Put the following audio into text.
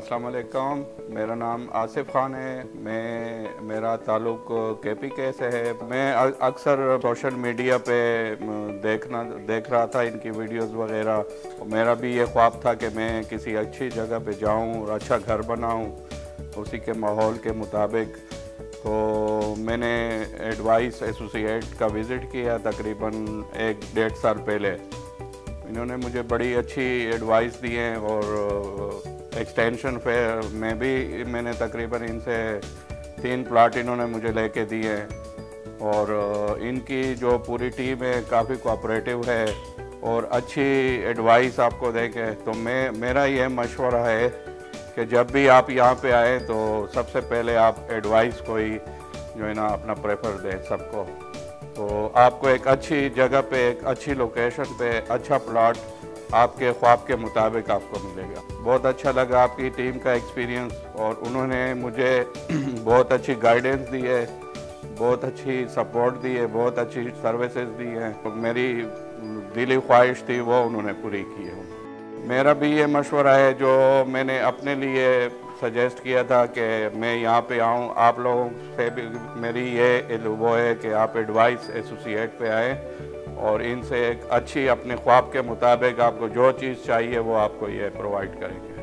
अस्सलाम वालेकुम। मेरा नाम आसिफ खान है। मैं, मेरा ताल्लुक के पी के से है। मैं अक्सर सोशल मीडिया पे देखना, देख रहा था इनकी वीडियोस वगैरह। मेरा भी ये ख्वाब था कि मैं किसी अच्छी जगह पे जाऊँ और अच्छा घर बनाऊँ, उसी के माहौल के मुताबिक। तो मैंने एडवाइस एसोसिएट का विज़िट किया तकरीबन एक, डेढ़ साल पहले। इन्होंने मुझे बड़ी अच्छी एडवाइस दी है और एक्सटेंशन फेयर में भी, मैंने तकरीबन इनसे तीन प्लाट इन्होंने मुझे लेके दिए और इनकी जो पूरी टीम है, काफ़ी कोऑपरेटिव है। और अच्छी एडवाइस आपको देंगे तो मैं, मेरा यह मशवरा है कि जब भी आप यहाँ पे आए तो सबसे पहले आप एडवाइस को ही, जो है ना, अपना प्रेफर दें सबको। तो आपको एक अच्छी जगह पे, एक अच्छी लोकेशन पे अच्छा प्लाट आपके ख्वाब के मुताबिक आपको मिलेगा। बहुत अच्छा लगा आपकी टीम का एक्सपीरियंस और उन्होंने मुझे बहुत अच्छी गाइडेंस दी है, बहुत अच्छी सपोर्ट दी है, बहुत अच्छी सर्विसेज़ दी हैं। मेरी दिली ख्वाहिश थी वो उन्होंने पूरी की है। मेरा भी ये मशवरा है जो मैंने अपने लिए सजेस्ट किया था कि मैं यहाँ पे आऊँ, आप लोगों से भी मेरी ये वो है कि आप एडवाइस एसोसिएट पे आए। और इनसे एक अच्छी अपने ख्वाब के मुताबिक आपको जो चीज़ चाहिए वो आपको ये प्रोवाइड करेंगे।